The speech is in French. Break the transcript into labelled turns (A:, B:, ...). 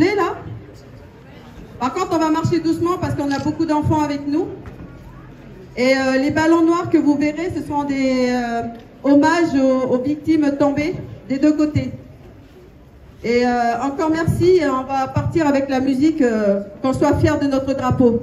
A: là. Par contre, on va marcher doucement parce qu'on a beaucoup d'enfants avec nous. Et euh, les ballons noirs que vous verrez, ce sont des euh, hommages aux, victimes tombées des deux côtés. Et euh, encore merci, et on va partir avec la musique, qu'on soit fiers de notre drapeau.